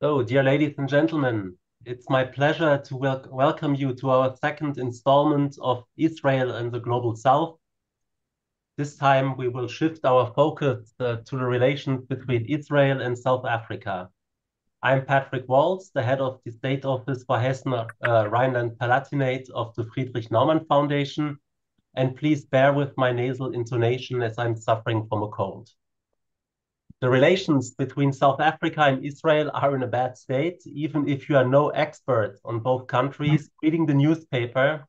Oh, dear ladies and gentlemen, it's my pleasure to wel welcome you to our second installment of Israel and the Global South. This time we will shift our focus uh, to the relations between Israel and South Africa. I'm Patrick Waltz, the head of the State Office for Hessen uh, Rhineland-Palatinate of the Friedrich Naumann Foundation, and please bear with my nasal intonation as I'm suffering from a cold. The relations between South Africa and Israel are in a bad state. Even if you are no expert on both countries, reading the newspaper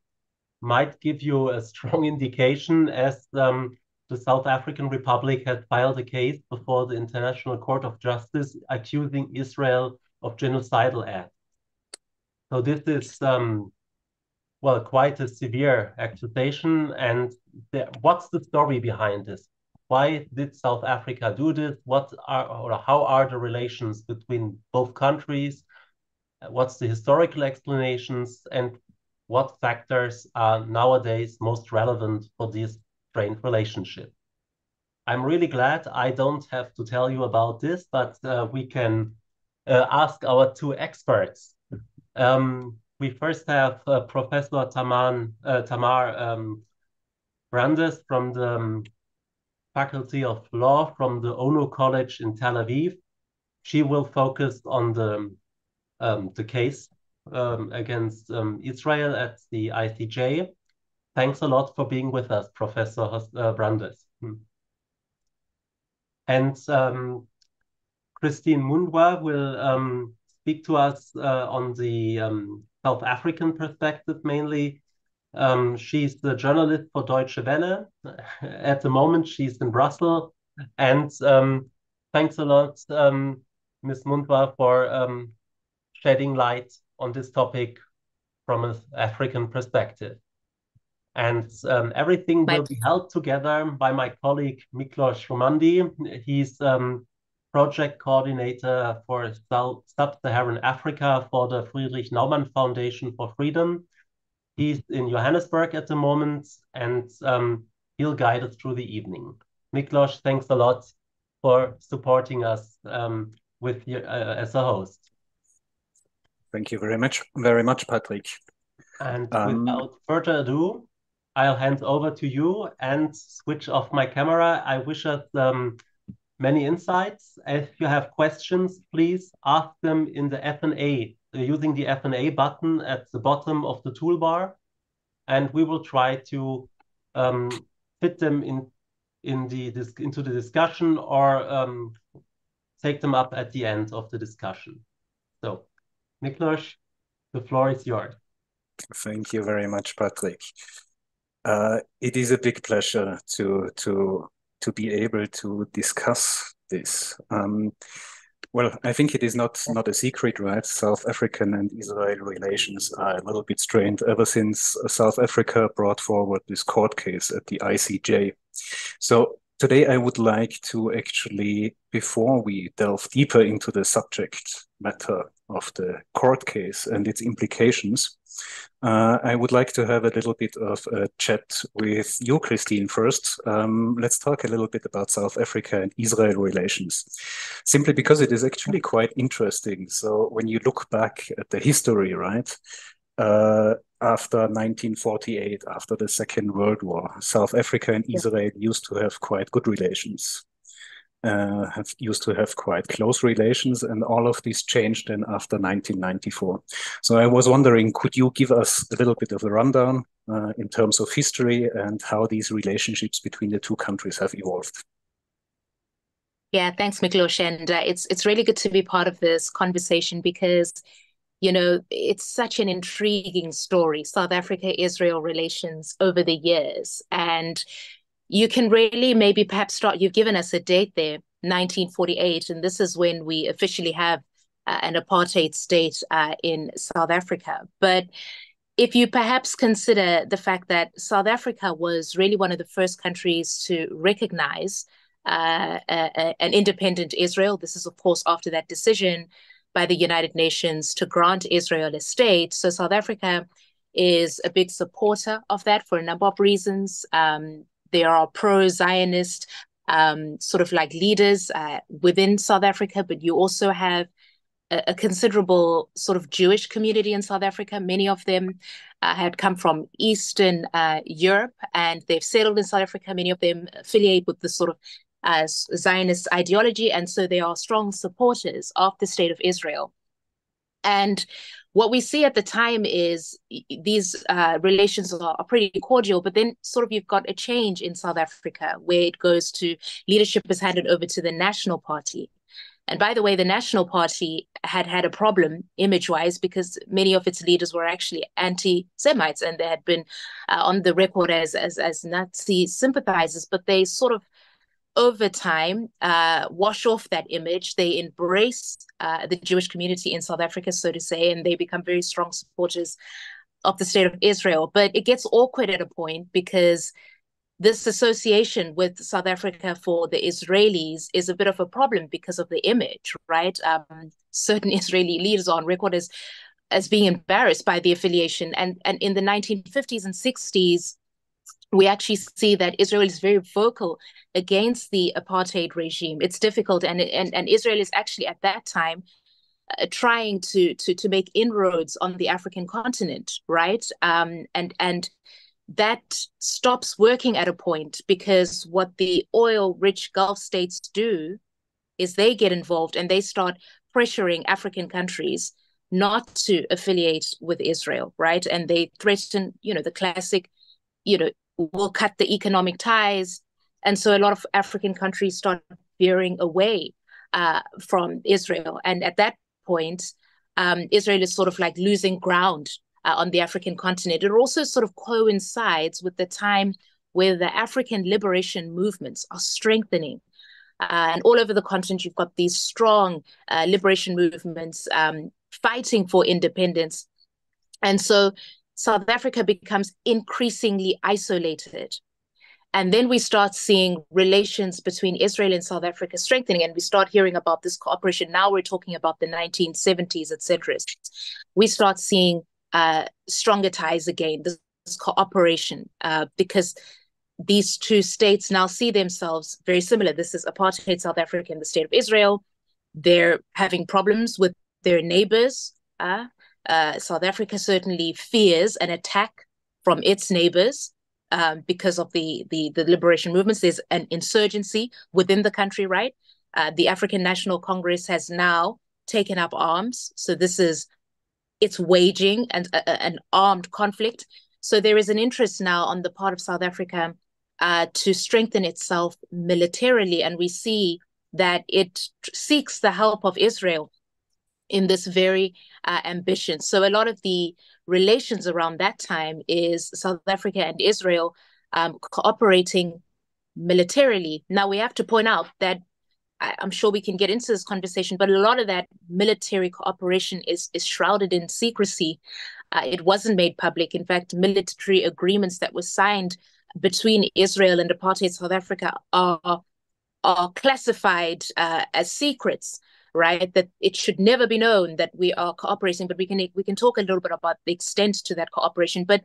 might give you a strong indication as um, the South African Republic had filed a case before the International Court of Justice accusing Israel of genocidal acts. So this is, um, well, quite a severe accusation. And the, what's the story behind this? Why did South Africa do this? What are or how are the relations between both countries? What's the historical explanations and what factors are nowadays most relevant for this strained relationship? I'm really glad I don't have to tell you about this, but uh, we can uh, ask our two experts. Um, we first have uh, Professor Taman, uh, Tamar um, Brandes from the um, Faculty of Law from the Ono College in Tel Aviv. She will focus on the, um, the case um, against um, Israel at the ICJ. Thanks a lot for being with us, Professor uh, Brandes. Hmm. And um, Christine Mhundwa will um, speak to us uh, on the um, South African perspective mainly um, she's the journalist for Deutsche Welle. At the moment, she's in Brussels. And um, thanks a lot, um, Ms. Mhundwa, for um, shedding light on this topic from an African perspective. And um, everything will be held together by my colleague Miklos Romandy. He's um, project coordinator for Sub-Saharan Africa for the Friedrich Naumann Foundation for Freedom. He's in Johannesburg at the moment, and um, he'll guide us through the evening. Miklos, thanks a lot for supporting us um, with you uh, as a host. Thank you very much, very much, Patrick. And um, without further ado, I'll hand over to you and switch off my camera. I wish us um, many insights. If you have questions, please ask them in the F&A using the F&A button at the bottom of the toolbar, and we will try to um, fit them in in the into the discussion or um, take them up at the end of the discussion. So, Miklos, the floor is yours. Thank you very much, Patrick. Uh, it is a big pleasure to to to be able to discuss this. Um, well, I think it is not not a secret, right? South African and Israel relations are a little bit strained ever since South Africa brought forward this court case at the ICJ. So today I would like to actually, before we delve deeper into the subject matter of the court case and its implications, uh, I would like to have a little bit of a chat with you, Christine, first. Um, let's talk a little bit about South Africa and Israel relations, simply because it is actually quite interesting. So when you look back at the history, right, uh, after 1948, after the Second World War, South Africa and Israel used to have quite good relations uh, have used to have quite close relations, and all of this changed then after 1994. So I was wondering, could you give us a little bit of a rundown uh, in terms of history and how these relationships between the two countries have evolved? Yeah, thanks, Miklos, and uh, it's it's really good to be part of this conversation because you know it's such an intriguing story south africa israel relations over the years and you can really maybe perhaps start you've given us a date there 1948 and this is when we officially have uh, an apartheid state uh, in south africa. But if you perhaps consider the fact that south africa was really one of the first countries to recognize uh, a, an independent israel this is of course after that decision by the united nations to grant israel a state. So south africa is a big supporter of that for a number of reasons. Um, there are pro-Zionist um, sort of like leaders uh, within South Africa, but you also have a, a, considerable sort of Jewish community in South Africa. Many of them uh, had come from Eastern uh, Europe and they've settled in South Africa. Many of them affiliate with the sort of uh, Zionist ideology, and so they are strong supporters of the state of Israel. And what we see at the time is these uh, relations are, are, pretty cordial, but then sort of you've got a change in South Africa where it goes to leadership is handed over to the National Party. And by the way, the National Party had had a problem image wise because many of its leaders were actually anti Semites and they had been uh, on the record as, as, as Nazi sympathizers, but they sort of over time uh, wash off that image. They embrace uh, the Jewish community in South Africa, so to say, and they become very strong supporters of the state of Israel. But it gets awkward at a point because this association with South Africa for the Israelis is a bit of a problem because of the image, right? Um, certain Israeli leaders on record as as being embarrassed by the affiliation, and and in the 1950s and 60s, we actually see that Israel is very vocal against the apartheid regime. It's difficult, and and and Israel is actually at that time uh, trying to to to make inroads on the African continent, right? Um, and and that stops working at a point because what the oil rich Gulf states do is they get involved and they start pressuring African countries not to affiliate with Israel, right? And they threaten, you know, the classic, you know, will cut the economic ties. And so a lot of African countries start veering away uh, from Israel. And at that point, um, Israel is sort of like losing ground uh, on the African continent. It also sort of coincides with the time where the African liberation movements are strengthening. Uh, and all over the continent, you've got these strong uh, liberation movements um, fighting for independence. And so South Africa becomes increasingly isolated. And then we start seeing relations between Israel and South Africa strengthening, and we start hearing about this cooperation. Now we're talking about the 1970s, etc. We start seeing uh, stronger ties again, this, this cooperation, uh, because these two states now see themselves very similar. This is apartheid South Africa and the state of Israel. They're having problems with their neighbors. Uh, uh, South Africa certainly fears an attack from its neighbors um, because of the, the, the liberation movements. There's an insurgency within the country, right? Uh, the African National Congress has now taken up arms. So this is it's waging an, an armed conflict. So there is an interest now on the part of South Africa uh, to strengthen itself militarily, and we see that it seeks the help of Israel in this very uh, ambition. So a lot of the relations around that time is South Africa and Israel um, cooperating militarily. Now we have to point out that I, am sure we can get into this conversation, but a lot of that military cooperation is is shrouded in secrecy. Uh, it wasn't made public. In fact, military agreements that were signed between Israel and apartheid South Africa are are classified uh, as secrets, right? That it should never be known that we are cooperating. But we can we can talk a little bit about the extent to that cooperation. But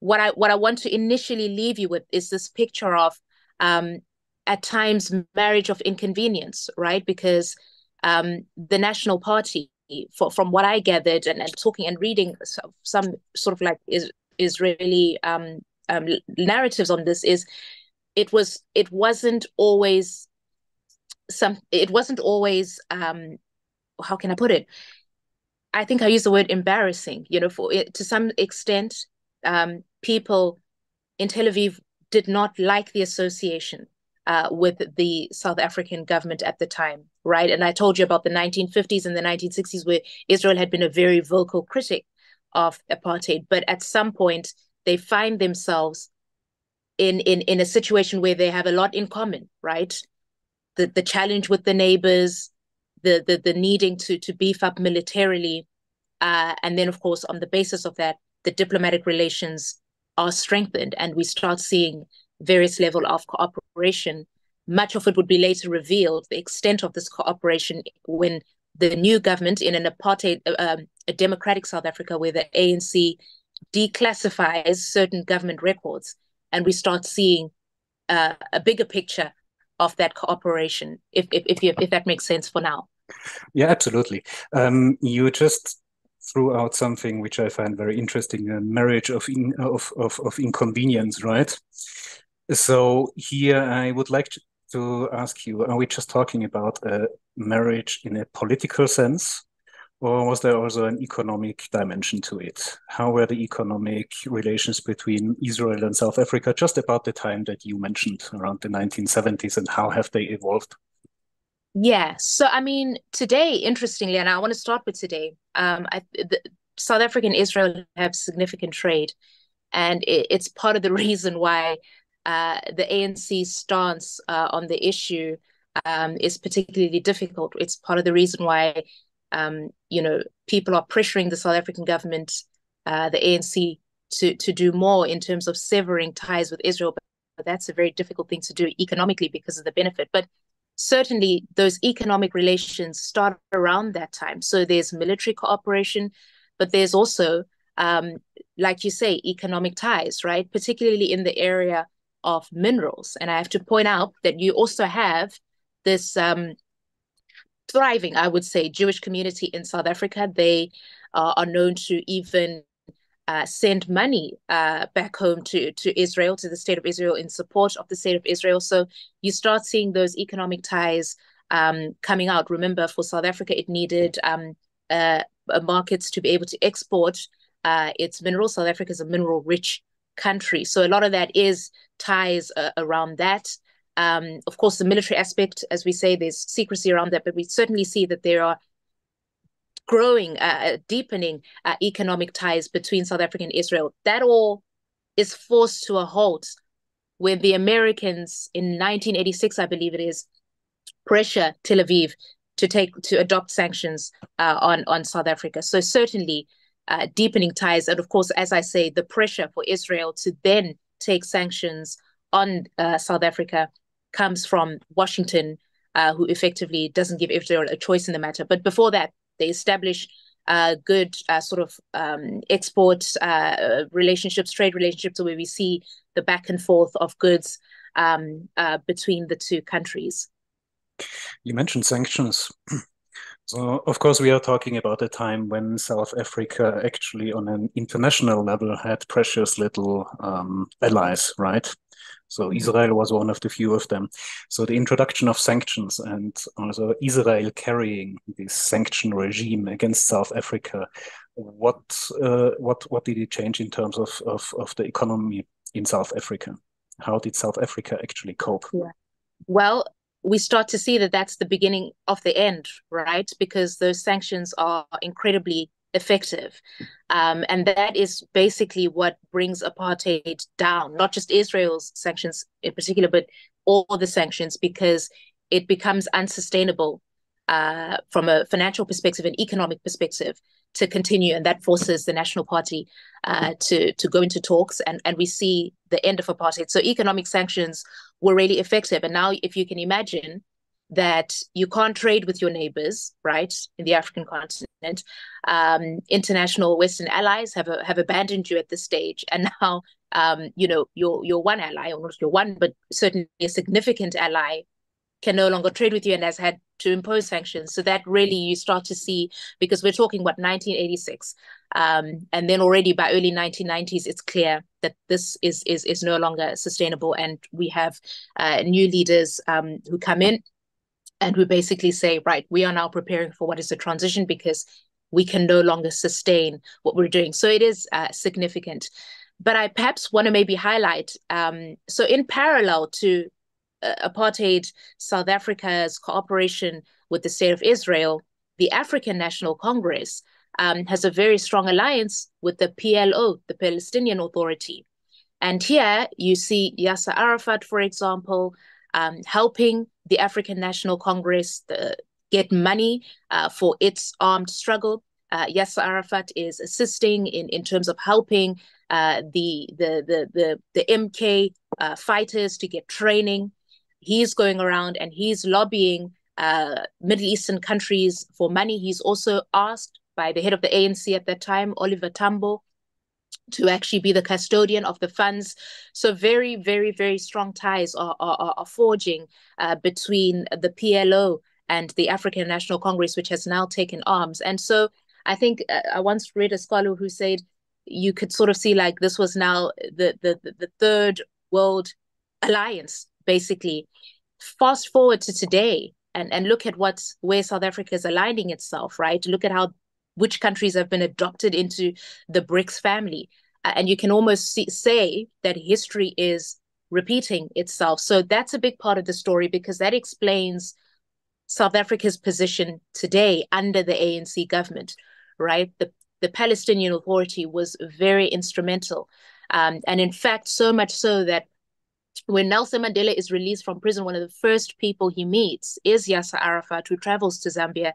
what I what I want to initially leave you with is this picture of um, at times marriage of inconvenience, right? Because um, the National Party, for, from what I gathered and, and talking and reading some, some sort of like is Israeli um, um, narratives on this, is it was it wasn't always some it wasn't always um, how can I put it? I think I use the word embarrassing. You know, for to some extent, um, people in Tel Aviv did not like the association uh, with the South African government at the time, right? And I told you about the 1950s and the 1960s, where Israel had been a very vocal critic of apartheid. But at some point, they find themselves in in in a situation where they have a lot in common, right? The the challenge with the neighbors, the the the needing to to beef up militarily, uh, and then of course on the basis of that, the diplomatic relations are strengthened, and we start seeing various level of cooperation. Much of it would be later revealed, the extent of this cooperation when the new government in an apartheid, um, a democratic South Africa where the ANC declassifies certain government records and we start seeing uh, a bigger picture of that cooperation, if, if, if, you, if that makes sense for now. Yeah, absolutely. Um, you just threw out something which I find very interesting: a marriage of in, of, of of inconvenience, right? So here I would like to, to ask you: Are we just talking about a marriage in a political sense, or was there also an economic dimension to it? How were the economic relations between Israel and South Africa just about the time that you mentioned, around the 1970s, and how have they evolved? Yeah. So, I mean, today, interestingly, and I want to start with today, um, I, the, South Africa and Israel have significant trade. And it, it's part of the reason why uh, the ANC stance uh, on the issue um, is particularly difficult. It's part of the reason why, um, you know, people are pressuring the South African government, uh, the ANC, to to do more in terms of severing ties with Israel. But that's a very difficult thing to do economically because of the benefit. But certainly those economic relations start around that time. So there's military cooperation, but there's also, um, like you say, economic ties, right? Particularly in the area of minerals. And I have to point out that you also have this um, thriving, I would say, Jewish community in South Africa. They uh, are known to even uh, send money uh, back home to to Israel, to the state of Israel, in support of the state of Israel. So you start seeing those economic ties um, coming out. Remember, for South Africa, it needed um, uh, markets to be able to export uh, its minerals. South Africa is a mineral-rich country, so a lot of that is ties uh, around that. Um, of course, the military aspect, as we say, there's secrecy around that, but we certainly see that there are growing, uh, uh, deepening uh, economic ties between South Africa and Israel. That all is forced to a halt when the Americans in 1986, I believe it is, pressure Tel Aviv to take to adopt sanctions uh, on on South Africa. So certainly uh, deepening ties, and of course, as I say, the pressure for Israel to then take sanctions on uh, South Africa comes from Washington, who effectively doesn't give Israel a choice in the matter. But before that, they establish uh, good uh, sort of um, export uh, relationships, trade relationships, where we see the back and forth of goods um, uh, between the two countries. You mentioned sanctions. So, of course, we are talking about a time when South Africa actually, on an international level, had precious little um, allies, right? So Israel was one of the few of them. So the introduction of sanctions and also Israel carrying this sanction regime against South Africa, what uh, what what did it change in terms of, of of the economy in South Africa? How did South Africa actually cope? Yeah. Well, we start to see that that's the beginning of the end, right? Because those sanctions are incredibly effective. Um, and that is basically what brings apartheid down, not just Israel's sanctions in particular, but all the sanctions, because it becomes unsustainable uh, from a financial perspective and economic perspective to continue. And that forces the National Party uh, to, to go into talks. And, and we see the end of apartheid. So economic sanctions were really effective. And now, if you can imagine, that you can't trade with your neighbors, right, in the African continent. Um, international Western allies have have abandoned you at this stage, and now um, you know your your one ally, or not your one, but certainly a significant ally, can no longer trade with you and has had to impose sanctions. So that really you start to see because we're talking about 1986, um, and then already by early 1990s, it's clear that this is is is no longer sustainable, and we have uh, new leaders um, who come in and we basically say, right, we are now preparing for what is the transition because we can no longer sustain what we're doing. So it is uh, significant. But I perhaps want to maybe highlight um, so, in parallel to uh, apartheid South Africa's cooperation with the state of Israel, the African National Congress um, has a very strong alliance with the PLO, the Palestinian Authority. And here you see Yasser Arafat, for example, um, helping the African National Congress the, get money uh, for its armed struggle. Uh, Yasser Arafat is assisting in, in terms of helping uh, the, the, the, the, the MK uh, fighters to get training. He's going around and he's lobbying uh, Middle Eastern countries for money. He's also asked by the head of the ANC at that time, Oliver Tambo, to actually be the custodian of the funds. So very, very, very strong ties are, are, are forging uh, between the PLO and the African National Congress, which has now taken arms. And so I think uh, I once read a scholar who said you could sort of see like this was now the the the third world alliance, basically. Fast forward to today and, and look at what where South Africa is aligning itself, right? Look at how which countries have been adopted into the BRICS family. And you can almost see, say that history is repeating itself. So that's a big part of the story because that explains South Africa's position today under the ANC government, right? The, the Palestinian Authority was very instrumental. Um, and in fact, so much so that when Nelson Mandela is released from prison, one of the first people he meets is Yasser Arafat, who travels to Zambia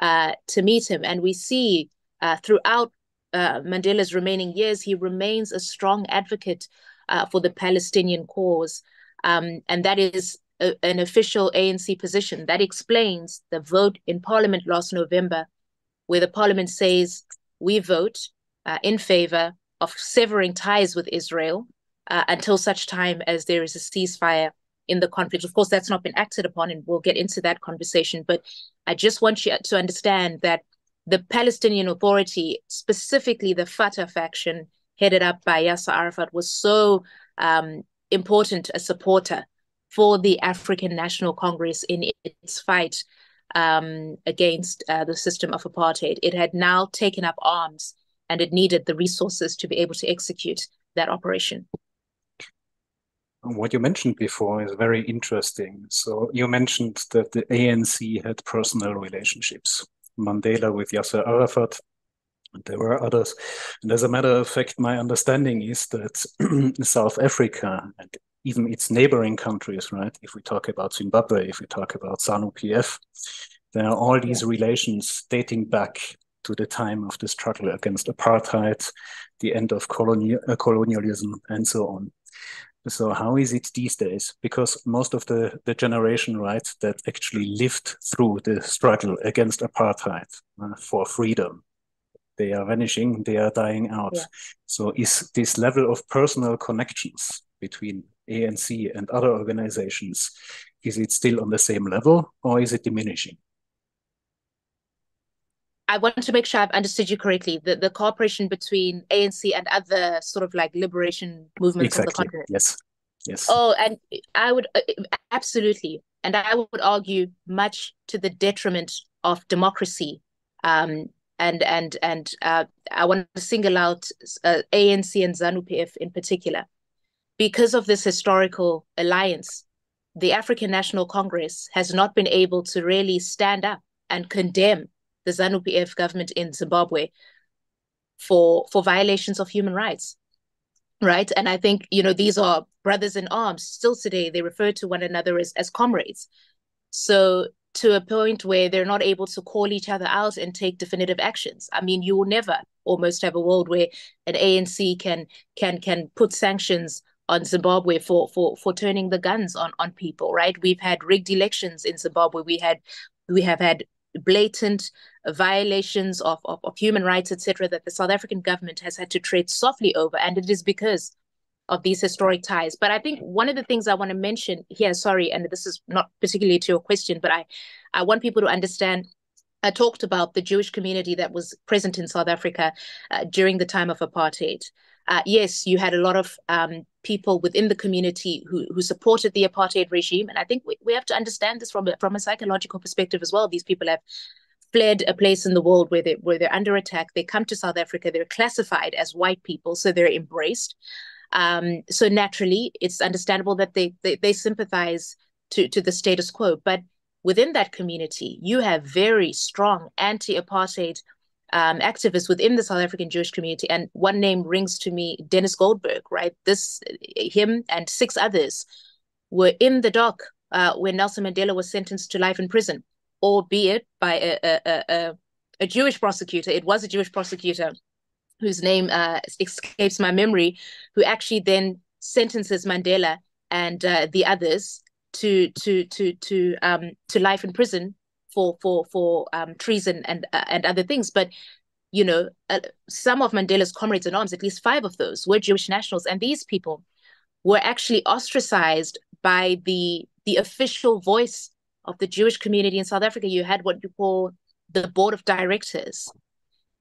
uh, to meet him. And we see uh, throughout uh, Mandela's remaining years, he remains a strong advocate uh, for the Palestinian cause. Um, and that is a, an official ANC position. That explains the vote in Parliament last November, where the Parliament says we vote uh, in favor of severing ties with Israel uh, until such time as there is a ceasefire in the conflict. Of course, that's not been acted upon, and we'll get into that conversation. But I just want you to understand that the Palestinian Authority, specifically the Fatah faction, headed up by Yasser Arafat, was so um, important a supporter for the African National Congress in its fight um, against uh, the system of apartheid. It had now taken up arms and it needed the resources to be able to execute that operation. What you mentioned before is very interesting. So you mentioned that the ANC had personal relationships. Mandela with Yasser Arafat, there were others. And as a matter of fact, my understanding is that South Africa and even its neighboring countries, right? If we talk about Zimbabwe, if we talk about ZANU PF, there are all these yeah. relations dating back to the time of the struggle against apartheid, the end of colonial, uh, colonialism, and so on. So how is it these days? Because most of the, the generation, right, that actually lived through the struggle against apartheid uh, for freedom, they are vanishing, they are dying out. Yeah. So is this level of personal connections between ANC and other organizations, is it still on the same level or is it diminishing? I want to make sure I've understood you correctly. The the cooperation between ANC and other sort of like liberation movements exactly. of the continent. Yes. Yes. Oh, and I would uh, absolutely, and I would argue much to the detriment of democracy. Um, and and and uh, I want to single out uh, ANC and ZANU PF in particular, because of this historical alliance. The African National Congress has not been able to really stand up and condemn the ZANU PF government in Zimbabwe for for violations of human rights right? And i think you know these are brothers in arms still today. They refer to one another as, as comrades. So to a point where they're not able to call each other out and take definitive actions. I mean you will never almost have a world where an anc can can can put sanctions on zimbabwe for for for turning the guns on on people right? We've had rigged elections in zimbabwe. We had we have had blatant violations of, of, of human rights, etc., that the South African government has had to tread softly over. And it is because of these historic ties. But I think one of the things I want to mention here, sorry, and this is not particularly to your question, but I, I want people to understand I talked about the Jewish community that was present in South Africa uh, during the time of apartheid. Uh, yes, you had a lot of um, people within the community who, who supported the apartheid regime. And I think we, we have to understand this from a, from a psychological perspective as well. These people have fled a place in the world where they where they're under attack. They come to South Africa. They're classified as white people, so they're embraced. Um, so naturally, it's understandable that they, they they sympathize to to the status quo. But within that community, you have very strong anti-apartheid um, activists within the South African Jewish community, and one name rings to me: Denis Goldberg. Right, this him and six others were in the dock uh, when Nelson Mandela was sentenced to life in prison albeit by a, a, a, a Jewish prosecutor. It was a Jewish prosecutor whose name uh, escapes my memory, who actually then sentences Mandela and uh, the others to to to to um to life in prison for for for um treason and uh, and other things. But you know, uh, some of Mandela's comrades in arms, at least five of those, were Jewish nationals, and these people were actually ostracized by the the official voice of the Jewish community in South Africa, you had what you call the board of directors.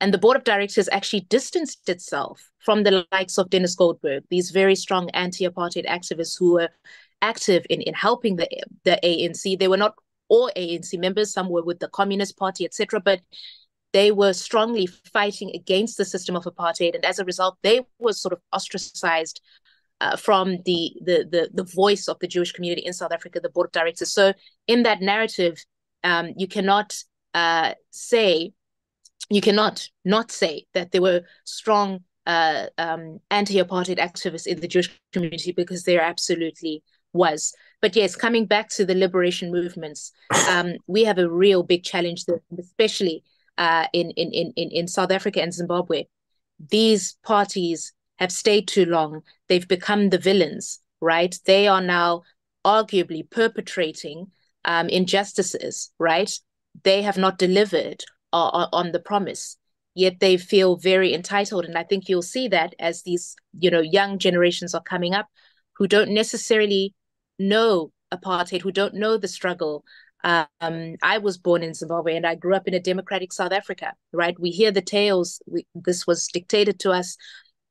And the board of directors actually distanced itself from the likes of Denis Goldberg, these very strong anti-apartheid activists who were active in, in helping the, the ANC. They were not all ANC members, some were with the Communist Party, etc. But they were strongly fighting against the system of apartheid. And as a result, they were sort of ostracized uh, from the, the, the the voice of the Jewish community in South Africa, the board of directors. So in that narrative, um, you cannot uh, say, you cannot not say that there were strong uh, um, anti-apartheid activists in the Jewish community because there absolutely was. But yes, coming back to the liberation movements, um, we have a real big challenge there, especially uh, in, in, in, in South Africa and Zimbabwe. These parties have stayed too long. They've become the villains, right? They are now arguably perpetrating um, injustices, right? They have not delivered uh, on the promise, yet they feel very entitled. And I think you'll see that as these, you know, young generations are coming up who don't necessarily know apartheid, who don't know the struggle. Um, I was born in Zimbabwe and I grew up in a democratic South Africa, right? We hear the tales. We, this was dictated to us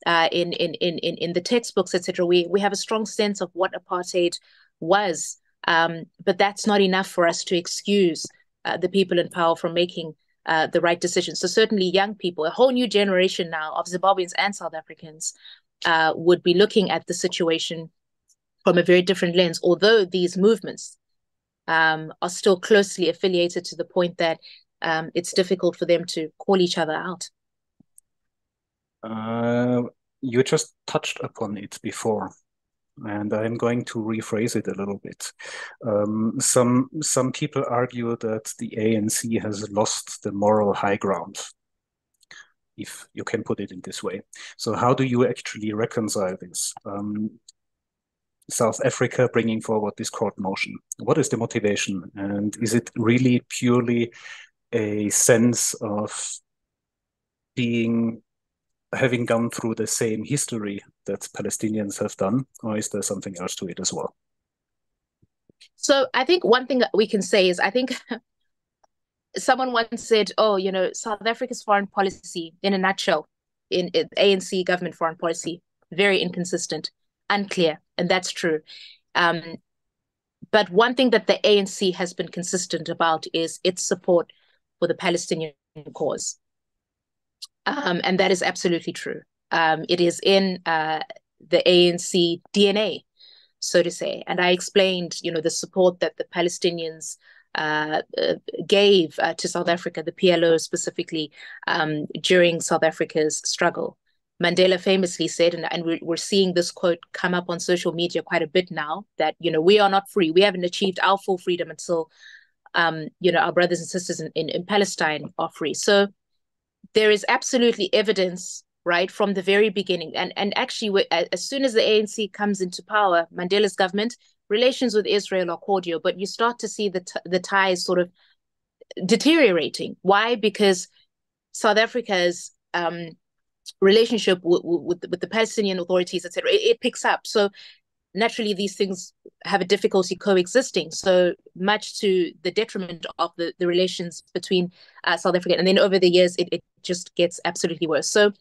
uh, in, in, in, in the textbooks, etc. We, we have a strong sense of what apartheid was, um, but that's not enough for us to excuse uh, the people in power from making uh, the right decisions. So certainly young people, a whole new generation now of Zimbabweans and South Africans uh, would be looking at the situation from a very different lens, although these movements um, are still closely affiliated to the point that um, it's difficult for them to call each other out. Uh, you just touched upon it before, and I'm going to rephrase it a little bit. Um, some some people argue that the ANC has lost the moral high ground, if you can put it in this way. So how do you actually reconcile this? Um, South Africa bringing forward this court motion? What is the motivation? And is it really purely a sense of being having gone through the same history that Palestinians have done, or is there something else to it as well? So I think one thing that we can say is I think someone once said, "Oh, you know, South Africa's foreign policy, in a nutshell, in, in ANC government foreign policy, very inconsistent." unclear, and that's true. Um, but one thing that the ANC has been consistent about is its support for the Palestinian cause. Um, and that is absolutely true. Um, it is in uh, the ANC DNA, so to say. And I explained, you know, the support that the Palestinians uh, uh, gave uh, to South Africa, the PLO specifically, um, during South Africa's struggle. Mandela famously said, and, and we're, we're seeing this quote come up on social media quite a bit now, that, you know, we are not free. We haven't achieved our full freedom until, um, you know, our brothers and sisters in, in, in Palestine are free. So there is absolutely evidence, right, from the very beginning. And, and actually, as soon as the ANC comes into power, Mandela's government, relations with Israel are cordial, but you start to see the, the ties sort of deteriorating. Why? Because South Africa's um, relationship with, with, with the Palestinian authorities, etc., it, it picks up. So naturally, these things have a difficulty coexisting. So much to the detriment of the, the relations between uh, South Africa. And then over the years, it, it just gets absolutely worse. So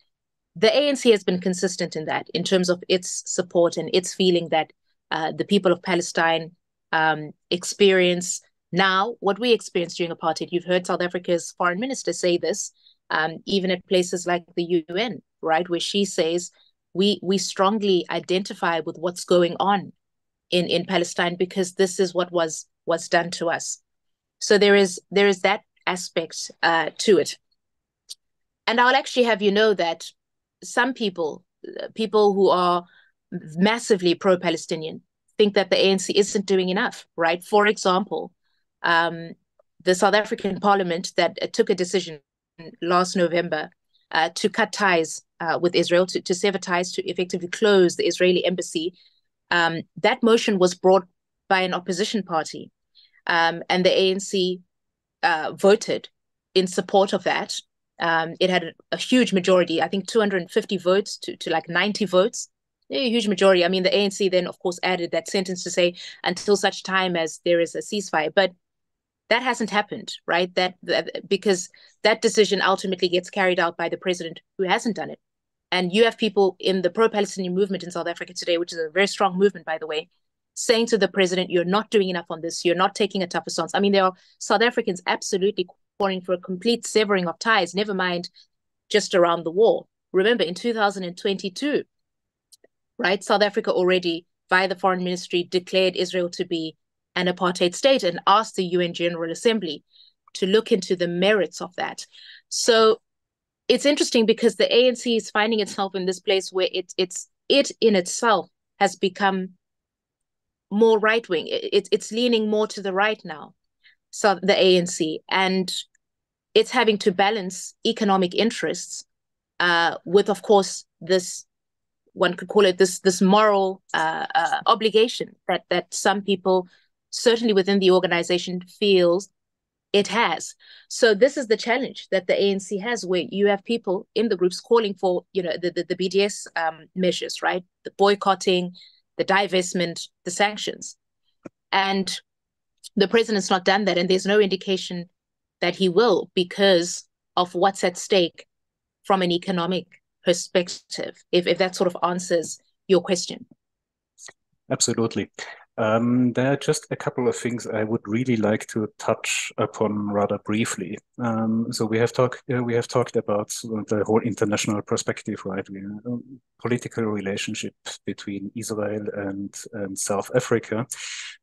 the ANC has been consistent in that, in terms of its support and its feeling that uh, the people of Palestine um, experience now what we experienced during apartheid. You've heard South Africa's foreign minister say this um, even at places like the UN, right, where she says we we strongly identify with what's going on in in Palestine because this is what was was done to us. So there is there is that aspect uh, to it, and I'll actually have you know that some people, people who are massively pro-Palestinian, think that the ANC isn't doing enough. Right? For example, um, the South African Parliament that uh, took a decision last November uh, to cut ties uh, with Israel, to, to sever ties, to effectively close the Israeli embassy. Um, that motion was brought by an opposition party, um, and the ANC uh, voted in support of that. Um, it had a, a, huge majority, I think 250 votes to, to like 90 votes, a huge majority. I mean, the ANC then, of course, added that sentence to say until such time as there is a ceasefire. But that hasn't happened, right? That, that because that decision ultimately gets carried out by the president who hasn't done it. And you have people in the pro-Palestinian movement in South Africa today, which is a very strong movement, by the way, saying to the president, "You're not doing enough on this. You're not taking a tougher stance." I mean, there are South Africans absolutely calling for a complete severing of ties. Never mind just around the war. Remember, in 2022, right, South Africa already, via the foreign ministry, declared Israel to be an apartheid state and asked the UN General Assembly to look into the merits of that. So it's interesting because the ANC is finding itself in this place where it it's it in itself has become more right wing. It, it, it's leaning more to the right now. So the ANC and it's having to balance economic interests uh, with, of course, this one could call it this this moral uh, uh, obligation that that some people certainly within the organization feels it has. So this is the challenge that the ANC has, where you have people in the groups calling for, you know, the the, the BDS um, measures, right? The boycotting, the divestment, the sanctions, and the president's not done that, and there's no indication that he will because of what's at stake from an economic perspective. If if that sort of answers your question. Absolutely. Um, there are just a couple of things I would really like to touch upon rather briefly. Um, so we have talked uh, we have talked about the whole international perspective, right? We, uh, political relationship between Israel and, and South Africa,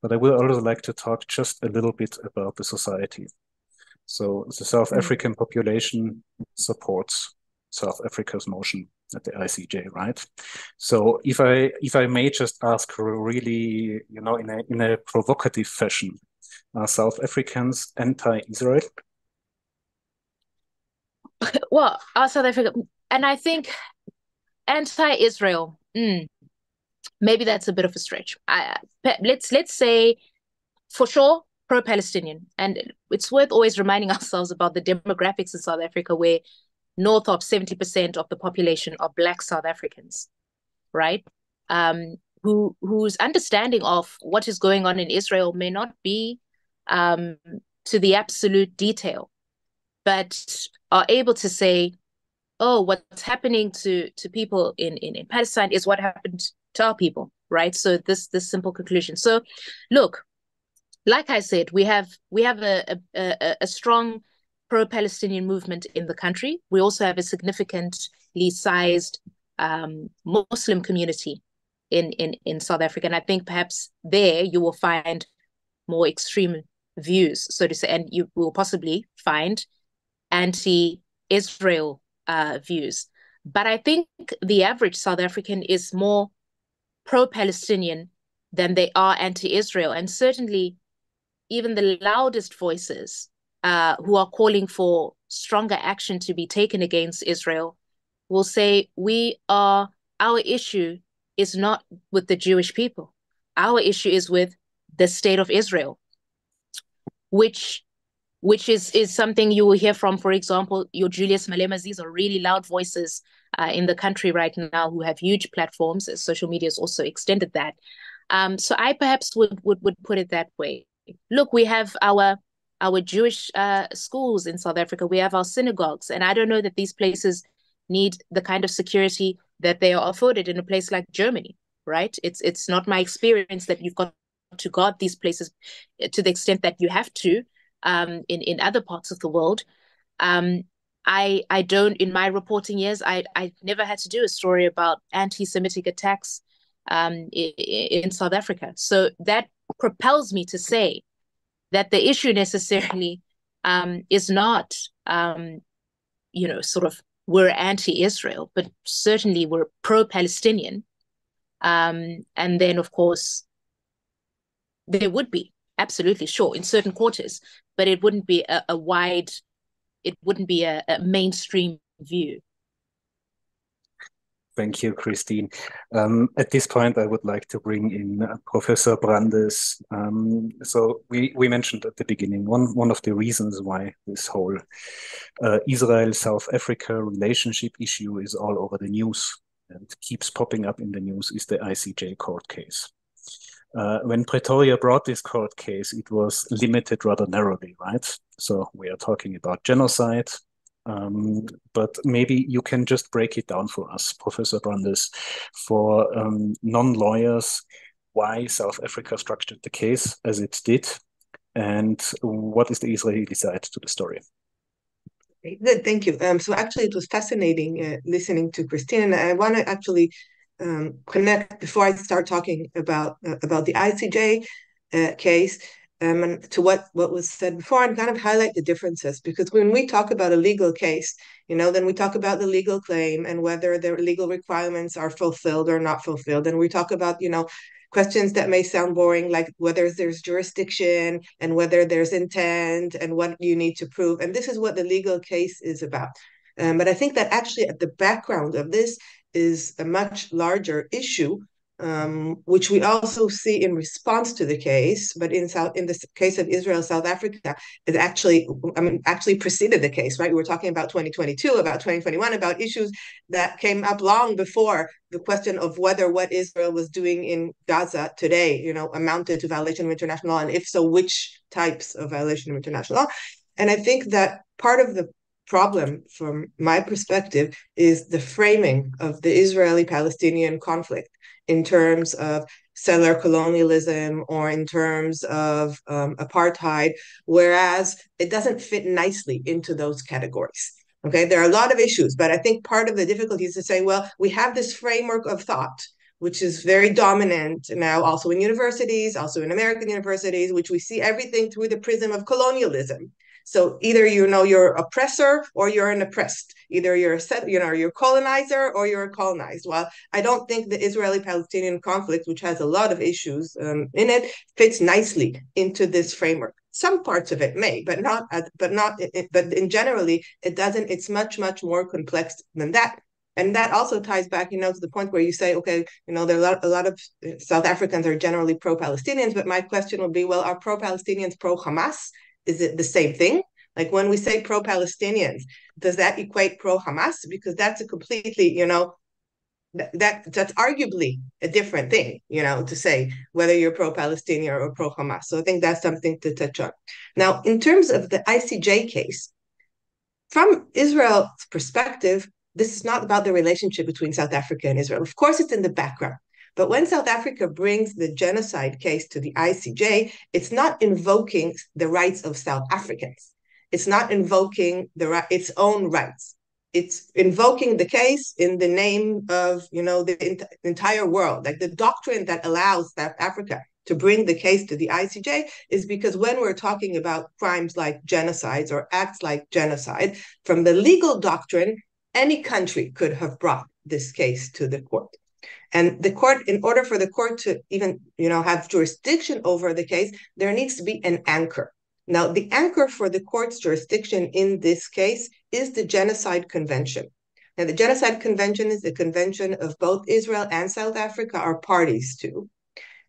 but I would also like to talk just a little bit about the society. So the South mm. African population supports South Africa's motion at the ICJ, right? So if I if I may just ask really, you know, in a in a provocative fashion, are South Africans anti-Israel? Well, are South Africa, and I think anti-Israel. Mm, maybe that's a bit of a stretch. I, let's let's say for sure pro-Palestinian, and it's worth always reminding ourselves about the demographics in South Africa, where north of 70% of the population are Black South Africans, right? Um, who whose understanding of what is going on in Israel may not be um, to the absolute detail, but are able to say, "Oh, what's happening to to people in, in in Palestine is what happened to our people." Right. So this this simple conclusion. So, look, like I said, we have we have a a, a strong pro-Palestinian movement in the country. We also have a significantly sized um, Muslim community in, in, in South Africa. And I think perhaps there you will find more extreme views, so to say, and you will possibly find anti-Israel uh, views. But I think the average South African is more pro-Palestinian than they are anti-Israel. And certainly even the loudest voices uh, who are calling for stronger action to be taken against Israel will say we are our issue is not with the Jewish people. Our issue is with the state of Israel, which which is is something you will hear from, for example, your Julius Malemas. These are really loud voices uh, in the country right now who have huge platforms. Social media has also extended that. Um, so I perhaps would, would would put it that way. Look, we have our our Jewish uh, schools in South Africa. We have our synagogues. And I don't know that these places need the kind of security that they are afforded in a place like Germany, right? It's it's not my experience that you've got to guard these places to the extent that you have to um, in in other parts of the world. Um, I I don't in my reporting years I I never had to do a story about anti-Semitic attacks um, in, in South Africa. So that propels me to say that the issue necessarily um, is not, um, you know, sort of we're anti-Israel, but certainly we're pro-Palestinian. Um, and then, of course, there would be absolutely sure in certain quarters, but it wouldn't be a, a wide, it wouldn't be a, a mainstream view. Thank you, Christine. Um, at this point, I would like to bring in uh, Professor Brandes. Um, so we, we mentioned at the beginning, one, one of the reasons why this whole uh, Israel-South Africa relationship issue is all over the news and keeps popping up in the news is the ICJ court case. uh, when Pretoria brought this court case, it was limited rather narrowly, right? So we are talking about genocide, um, but maybe you can just break it down for us, Professor Brandes, for um, non-lawyers, why South Africa structured the case as it did, and what is the Israeli side to the story? Good, thank you. Um, so actually, it was fascinating uh, listening to Christine, and I want to actually um, connect before I start talking about uh, about the ICJ uh, case um, and to what what was said before, and kind of highlight the differences because when we talk about a legal case, you know, then we talk about the legal claim and whether the legal requirements are fulfilled or not fulfilled, and we talk about you know questions that may sound boring, like whether there's jurisdiction and whether there's intent and what you need to prove. And this is what the legal case is about. Um, but I think that actually at the background of this is a much larger issue um, which we also see in response to the case, but in South in the case of Israel, South Africa, it actually, I mean, actually preceded the case, right? We were talking about 2022, about 2021, about issues that came up long before the question of whether what Israel was doing in Gaza today, you know, amounted to violation of international law, and if so, which types of violation of international law. And I think that part of the problem from my perspective is the framing of the Israeli-Palestinian conflict in terms of settler colonialism or in terms of um, apartheid, whereas it doesn't fit nicely into those categories. Okay, there are a lot of issues, but I think part of the difficulty is to say, well, we have this framework of thought, which is very dominant now, also in universities, also in American universities, which we see everything through the prism of colonialism. So either you know you're oppressor or you're an oppressed. Either you're a you know, you're colonizer or you're colonized. Well, I don't think the Israeli-Palestinian conflict, which has a lot of issues um, in it, fits nicely into this framework. Some parts of it may, but not, but not, but in generally, it doesn't. It's much, much more complex than that. And that also ties back, you know, to the point where you say, okay, you know, there are a lot, a lot of South Africans are generally pro-Palestinians, but my question would be, well, are pro-Palestinians pro-Hamas? Is it the same thing? Like when we say pro Palestinians, does that equate pro Hamas? Because that's a completely, you know, that, that that's arguably a different thing, you know, to say whether you're pro Palestinian or pro Hamas. So I think that's something to touch on. Now, in terms of the ICJ case, from Israel's perspective, this is not about the relationship between South Africa and Israel. Of course, it's in the background. But when South Africa brings the genocide case to the ICJ, it's not invoking the rights of South Africans. It's not invoking the its own rights. It's invoking the case in the name of you know the ent- entire world. Like the doctrine that allows South Africa to bring the case to the ICJ is because when we're talking about crimes like genocides or acts like genocide, from the legal doctrine, any country could have brought this case to the court. And the court, in order for the court to even, you know, have jurisdiction over the case, there needs to be an anchor. Now, the anchor for the court's jurisdiction in this case is the Genocide Convention. Now, the Genocide Convention is a convention of both Israel and South Africa are parties to.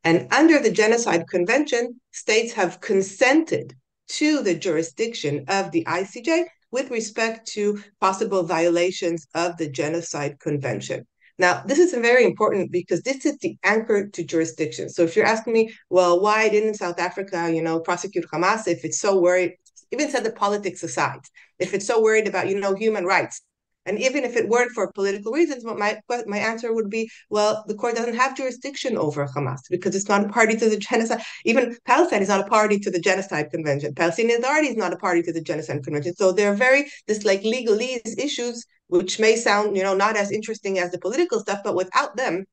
And under the Genocide Convention, states have consented to the jurisdiction of the ICJ with respect to possible violations of the Genocide Convention. Now, this is very important because this is the anchor to jurisdiction. So if you're asking me, well, why didn't South Africa, you know, prosecute Hamas if it's so worried, even set the politics aside, if it's so worried about, you know, human rights, and even if it weren't for political reasons, my my answer would be, well, the court doesn't have jurisdiction over Hamas because it's not a party to the genocide. Even Palestine is not a party to the Genocide Convention. Palestinian Authority is not a party to the Genocide Convention. So there are very this like legalese issues which may sound, you know, not as interesting as the political stuff, but without them,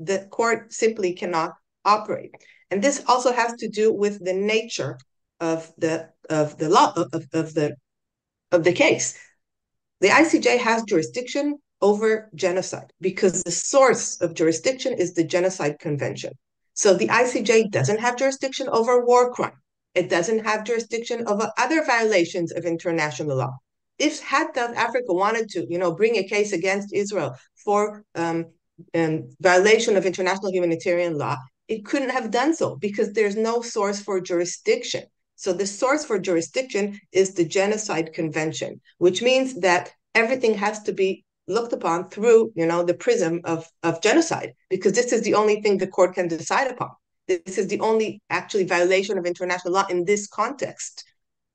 the court simply cannot operate. And this also has to do with the nature of the of the law of, of the of the case. The ICJ has jurisdiction over genocide because the source of jurisdiction is the Genocide Convention. So the ICJ doesn't have jurisdiction over war crime. It doesn't have jurisdiction over other violations of international law. If had South Africa wanted to, you know, bring a case against Israel for um, um, violation of international humanitarian law, it couldn't have done so because there's no source for jurisdiction. So the source for jurisdiction is the Genocide Convention, which means that everything has to be looked upon through, you know, the prism of, of genocide, because this is the only thing the court can decide upon. this is the only actually violation of international law in this context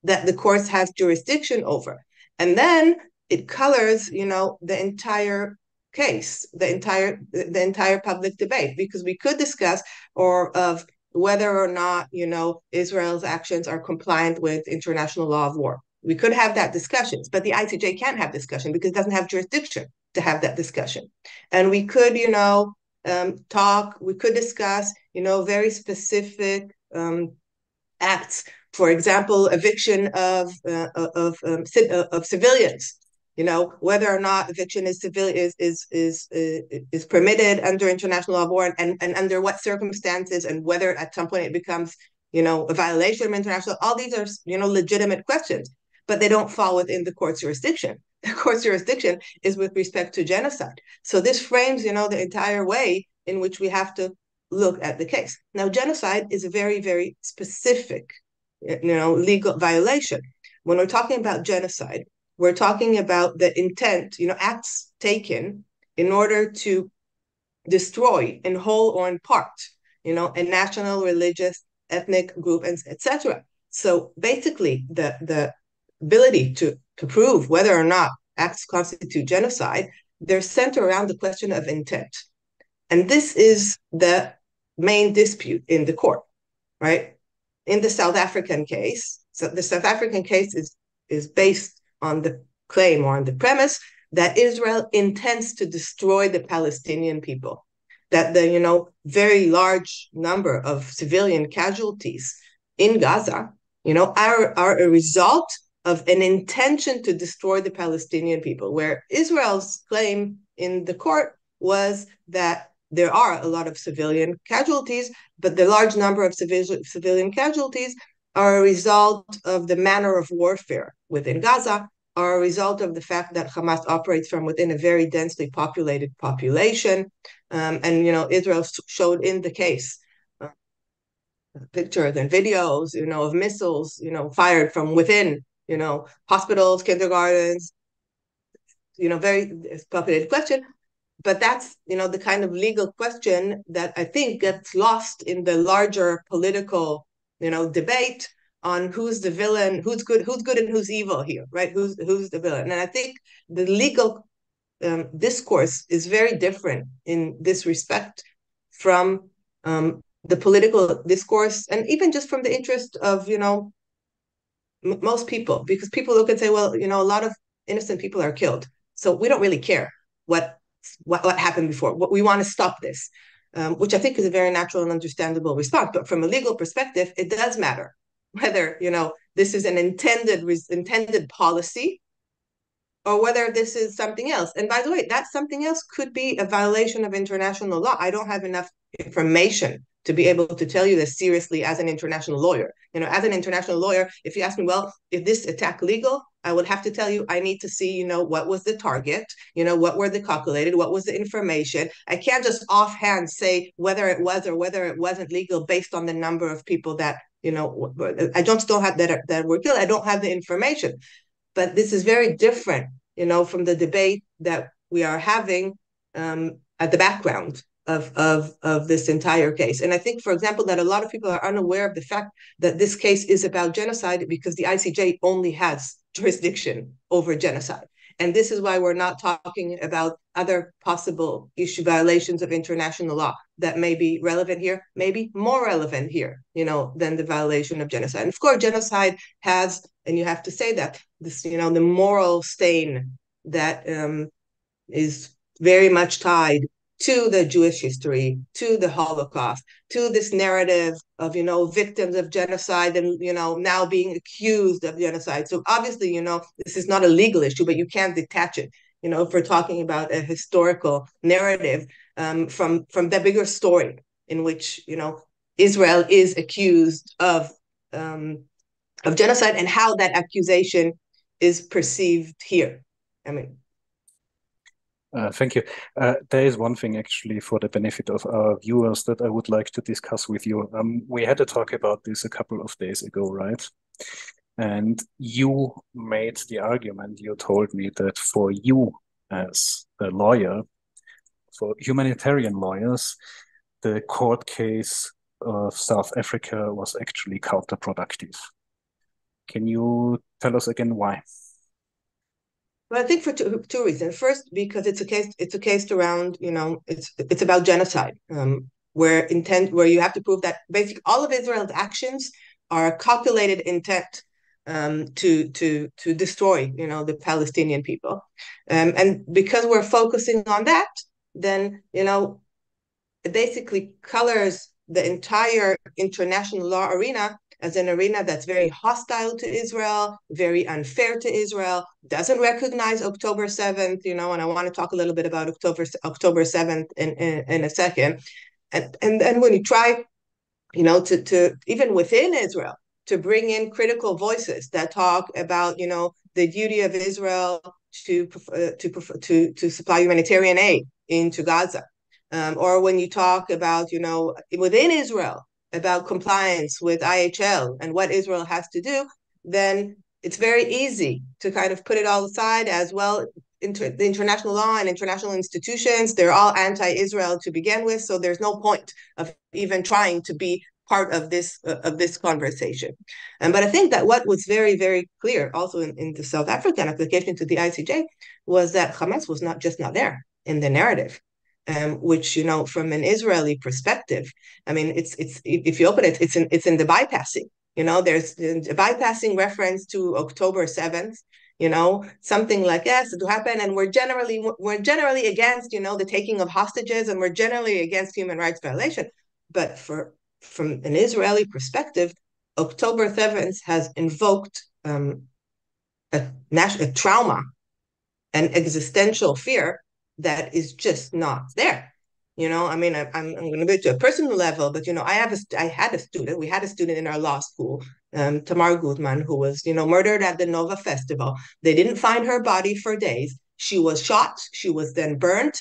that the courts has jurisdiction over. And then it colors, you know, the entire case, the entire the entire public debate, because we could discuss or of whether or not, you know, Israel's actions are compliant with international law of war. We could have that discussions, but the ICJ can't have discussion because it doesn't have jurisdiction to have that discussion. And we could, you know, um, talk, we could discuss, you know, very specific um, acts. For example, eviction of uh, of um, of civilians. You know, whether or not eviction is civil is is is uh, is permitted under international law war, and and under what circumstances, and whether at some point it becomes, you know, a violation of international. All these are you know legitimate questions, but they don't fall within the court's jurisdiction the court's jurisdiction is with respect to genocide. So this frames, you know, the entire way in which we have to look at the case. Now, genocide is a very, very specific, you know, legal violation. When we're talking about genocide, we're talking about the intent, you know, acts taken in order to destroy in whole or in part, you know, a national, religious, ethnic group, and etc. So basically, the the ability to to prove whether or not acts constitute genocide, they're centered around the question of intent. And this is the main dispute in the court, right? In the South African case, so the South African case is, is based on the claim or on the premise that Israel intends to destroy the Palestinian people, that the you know very large number of civilian casualties in Gaza, you know, are, are a result of an intention to destroy the Palestinian people, where Israel's claim in the court was that there are a lot of civilian casualties, but the large number of civil, civilian casualties are a result of the manner of warfare within Gaza, are a result of the fact that Hamas operates from within a very densely populated population. Um, and, you know, Israel showed in the case uh, pictures and videos, you know, of missiles, you know, fired from within you know, hospitals, kindergartens, you know, very populated question. But that's, you know, the kind of legal question that I think gets lost in the larger political, you know, debate on who's the villain, who's good, who's good and who's evil here, right? Who's who's the villain? And I think the legal um, discourse is very different in this respect from um, the political discourse, and even just from the interest of you know most people, because people look and say, well, you know, a lot of innocent people are killed, so we don't really care what what, what happened before. What we want to stop this, um, which I think is a very natural and understandable response. But from a legal perspective, it does matter whether you know this is an intended intended policy or whether this is something else. And by the way, that something else could be a violation of international law. I don't have enough information to be able to tell you this seriously as an international lawyer. You know, as an international lawyer, if you ask me, well, if this attack legal, I would have to tell you, I need to see, you know, what was the target, you know, what were the calculated, what was the information. I can't just offhand say whether it was or whether it wasn't legal based on the number of people that, you know, I don't still have that that were killed. I don't have the information. But this is very different, you know, from the debate that we are having um, at the background of, of, of this entire case. And I think, for example, that a lot of people are unaware of the fact that this case is about genocide because the ICJ only has jurisdiction over genocide. And this is why we're not talking about other possible issue violations of international law that may be relevant here, maybe more relevant here, you know, than the violation of genocide. And of course, genocide has, and you have to say that this, you know, the moral stain that um, is very much tied to the Jewish history, to the Holocaust, to this narrative of, you know, victims of genocide and, you know, now being accused of genocide. So obviously, you know, this is not a legal issue, but you can't detach it. You know, if we're talking about a historical narrative um, from from the bigger story in which, you know, Israel is accused of um, of genocide and how that accusation is perceived here. I mean, uh, thank you. Uh, there is one thing actually for the benefit of our viewers that I would like to discuss with you. Um, we had a talk about this a couple of days ago, right? And you made the argument, you told me that for you as a lawyer, for humanitarian lawyers, the court case of South Africa was actually counterproductive. Can you tell us again why? Well, I think for two, two reasons. First, because it's a case it's a case around you know it's it's about genocide, um, where intent where you have to prove that basically all of Israel's actions are calculated intent um, to to to destroy you know the Palestinian people, um, and because we're focusing on that, then you know it basically colors the entire international law arena as an arena that's very hostile to Israel, very unfair to Israel, doesn't recognize October 7th, you know, and I want to talk a little bit about October October 7th in, in, in a second. And, and then when you try, you know, to, to even within Israel, to bring in critical voices that talk about, you know, the duty of Israel to uh, to to to supply humanitarian aid into Gaza, um, or when you talk about, you know, within Israel about compliance with IHL and what Israel has to do, then it's very easy to kind of put it all aside as well. Inter- the international law and international institutions, they're all anti-Israel to begin with, so there's no point of even trying to be part of this uh, of this conversation. And but I think that what was very very clear also in, in the South African application to the ICJ was that Hamas was not just not there in the narrative um, which you know from an Israeli perspective, I mean, it's it's if you open it, it's in it's in the bypassing. You know, there's a bypassing reference to October seventh. You know, something like yes, it happened, and we're generally we're generally against you know the taking of hostages, and we're generally against human rights violation. But for from an Israeli perspective, October seventh has invoked um, a, national, a trauma, an existential fear that is just not there. You know, I mean, I, I'm, I'm going to go to a personal level, but you know, I have a, I had a student. We had a student in our law school, um, Tamar Gutman, who was, you know, murdered at the Nova Festival. They didn't find her body for days. She was shot. She was then burnt.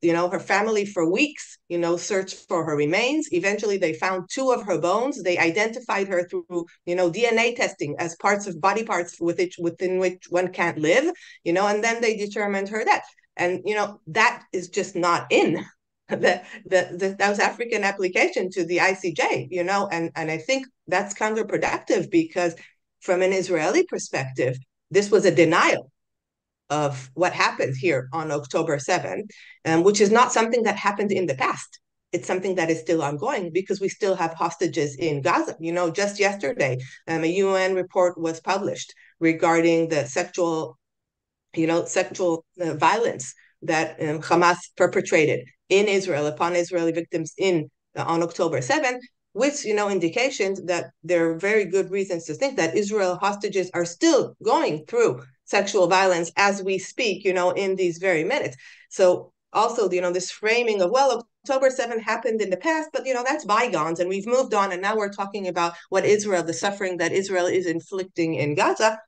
You know, her family for weeks, you know, searched for her remains. Eventually, they found two of her bones. They identified her through, you know, DNA testing as parts of body parts with which, within which one can't live. You know, and then they determined her death and you know that is just not in the, the the South African application to the ICJ, you know, and and I think that's counterproductive because from an Israeli perspective, this was a denial of what happened here on October 7th, um, which is not something that happened in the past. It's something that is still ongoing because we still have hostages in Gaza. You know, just yesterday, um, a UN report was published regarding the sexual you know, sexual uh, violence that um, Hamas perpetrated in Israel upon Israeli victims in uh, on October 7th, with you know indications that there are very good reasons to think that Israel hostages are still going through sexual violence as we speak, you know, in these very minutes. So also, you know, this framing of well, October 7th happened in the past, but you know, that's bygones and we've moved on and now we're talking about what Israel, the suffering that Israel is inflicting in Gaza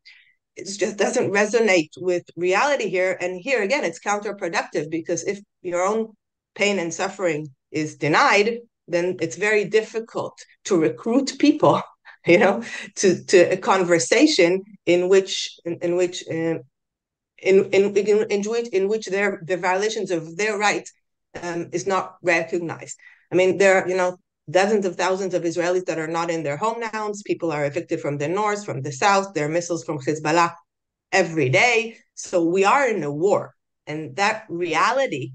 it just doesn't resonate with reality here. And here again, it's counterproductive because if your own pain and suffering is denied, then it's very difficult to recruit people, you know, to to a conversation in which in, in which uh, in, in in in which in which their the violations of their rights um, is not recognized. I mean, there you know dozens of thousands of Israelis that are not in their hometowns. People are evicted from the north, from the south. There are missiles from Hezbollah every day. So we are in a war. And that reality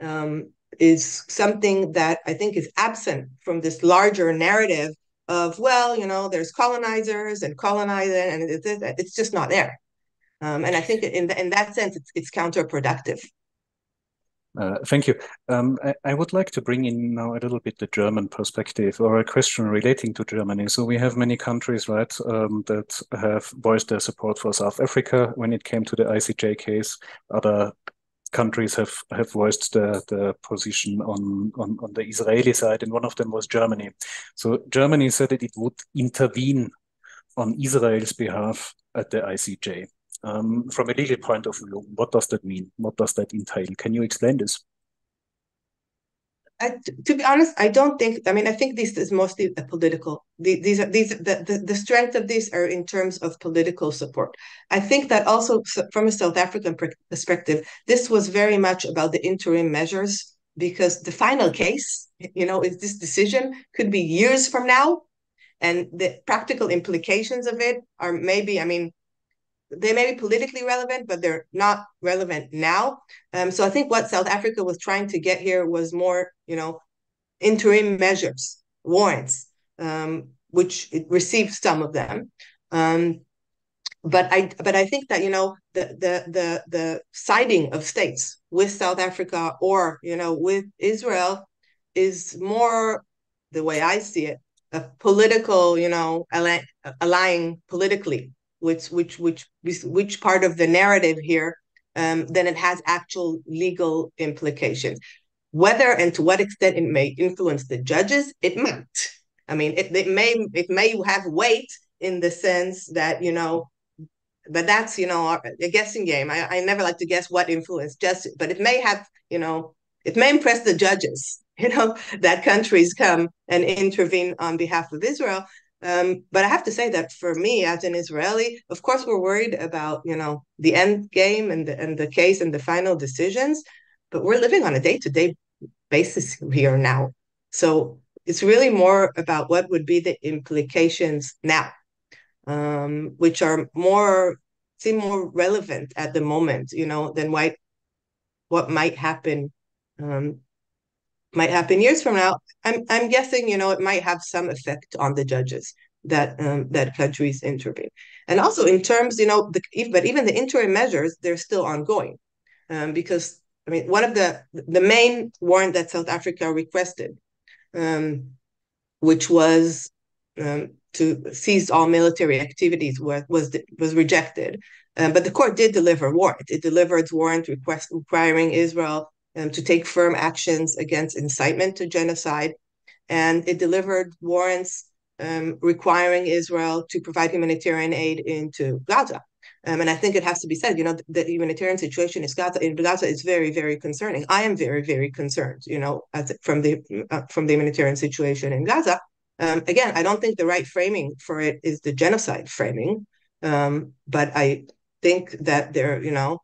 um, is something that I think is absent from this larger narrative of, well, you know, there's colonizers and colonizing, and it's, just not there. Um, and I think in, in that sense, it's, it's counterproductive. Uh, thank you. Um, I, I, would like to bring in now a little bit the German perspective or a question relating to Germany. So we have many countries, right, um, that have voiced their support for South Africa when it came to the ICJ case. Other countries have, have voiced their, their position on, on, on the Israeli side, and one of them was Germany. So Germany said that it would intervene on Israel's behalf at the ICJ. Um, from a legal point of view, what does that mean? What does that entail? Can you explain this? I, to be honest, I don't think. I mean, I think this is mostly a political. These are these the, the the strength of these are in terms of political support. I think that also from a South African perspective, this was very much about the interim measures because the final case, you know, is this decision could be years from now, and the practical implications of it are maybe, I mean, they may be politically relevant, but they're not relevant now. Um, so I think what South Africa was trying to get here was more, you know, interim measures, warrants, um, which it received some of them. Um, but I but I think that you know the the the the siding of states with South Africa or you know with Israel is more the way I see it a political you know aligning politically which which which which part of the narrative here um, then it has actual legal implications whether and to what extent it may influence the judges it might I mean it, it may it may have weight in the sense that you know but that's you know a guessing game. I, I never like to guess what influence just, but it may have you know it may impress the judges, you know, that countries come and intervene on behalf of Israel. Um, but I have to say that for me, as an Israeli, of course, we're worried about you know the end game and the and the case and the final decisions, but we're living on a day to day basis here now. So it's really more about what would be the implications now um, which are more seem more relevant at the moment, you know, than what what might happen um, might happen years from now. I'm I'm guessing, you know, it might have some effect on the judges that um, that countries intervene, and also in terms, you know, the but even the interim measures they're still ongoing, um, because I mean one of the the main warrant that South Africa requested, um, which was um, to cease all military activities was was, was rejected. Um, but the court did deliver warrant. It delivered warrant request requiring Israel um, to take firm actions against incitement to genocide, and it delivered warrants um, requiring Israel to provide humanitarian aid into Gaza. Um, and I think it has to be said, you know, the, humanitarian situation in Gaza, in Gaza is very, very concerning. I am very, very concerned, you know, as, from the uh, from the humanitarian situation in Gaza. Um, again, I don't think the right framing for it is the genocide framing, um, but I think that there, you know,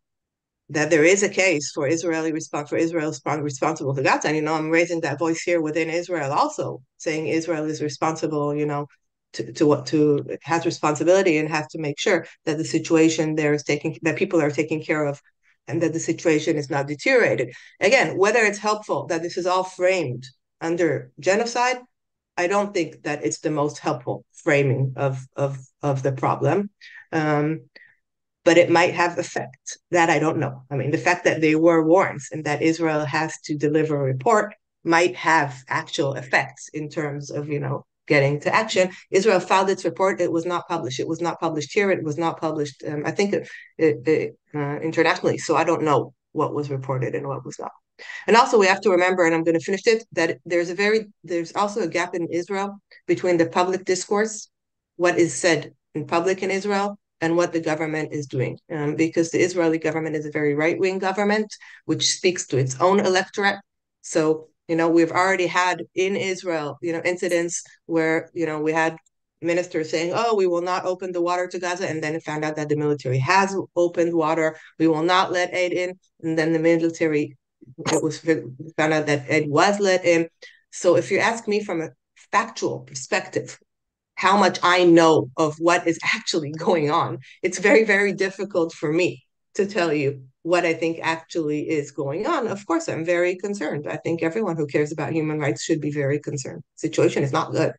that there is a case for Israeli response for Israel responsible to Gaza. And you know, I'm raising that voice here within Israel, also saying Israel is responsible. You know, to, to what to has responsibility and has to make sure that the situation there is taking that people are taken care of and that the situation is not deteriorated. Again, whether it's helpful that this is all framed under genocide, I don't think that it's the most helpful framing of of of the problem. Um, but it might have effect that I don't know. I mean, the fact that they were warrants and that Israel has to deliver a report might have actual effects in terms of you know getting to action. Israel filed its report. It was not published. It was not published here. It was not published. Um, I think it, it, it, uh, internationally. So I don't know what was reported and what was not. And also we have to remember, and I'm going to finish it, that there's a very there's also a gap in Israel between the public discourse, what is said in public in Israel, and what the government is doing. Um, because the Israeli government is a very right-wing government, which speaks to its own electorate. So, you know, we've already had in Israel, you know, incidents where, you know, we had ministers saying, oh, we will not open the water to Gaza, and then found out that the military has opened water. We will not let aid in. And then the military it was found out that aid was let in. So if you ask me from a factual perspective, how much I know of what is actually going on, it's very, very difficult for me to tell you what I think actually is going on. Of course, I'm very concerned. I think everyone who cares about human rights should be very concerned. Situation is not good.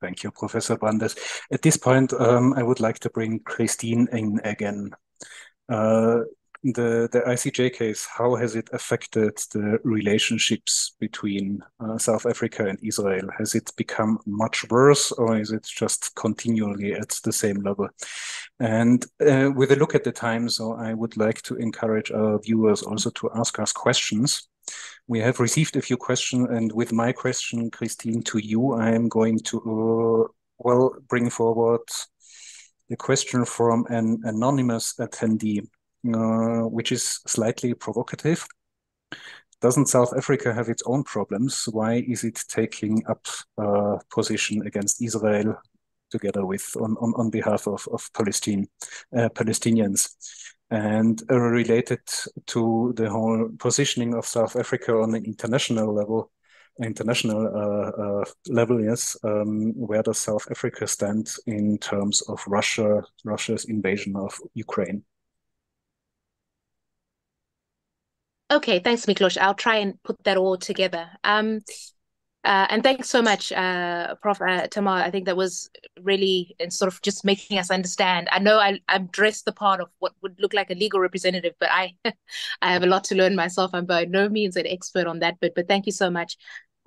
Thank you, Professor Brandes. At this point, um, I would like to bring Christine in again. Uh, the, the ICJ case, how has it affected the relationships between uh, South Africa and Israel? Has it become much worse or is it just continually at the same level? And uh, with a look at the time, so I would like to encourage our viewers also to ask us questions. We have received a few questions, and with my question, Christine, to you, I am going to, uh, well, bring forward the question from an anonymous attendee which is slightly provocative. Doesn't South Africa have its own problems? Why is it taking up a position against Israel together with on, on, on behalf of, of Palestine, uh, Palestinians? and uh, related to the whole positioning of South Africa on an international level, international uh, uh, level, yes. Um, where does South Africa stand in terms of Russia, Russia's invasion of Ukraine? Okay, thanks, Miklos. I'll try and put that all together. Um, uh, and thanks so much, uh, Prof. Uh, Tamar. I think that was really in sort of just making us understand. I know I, I'm dressed the part of what would look like a legal representative, but I I have a lot to learn myself. I'm by no means an expert on that, but but thank you so much.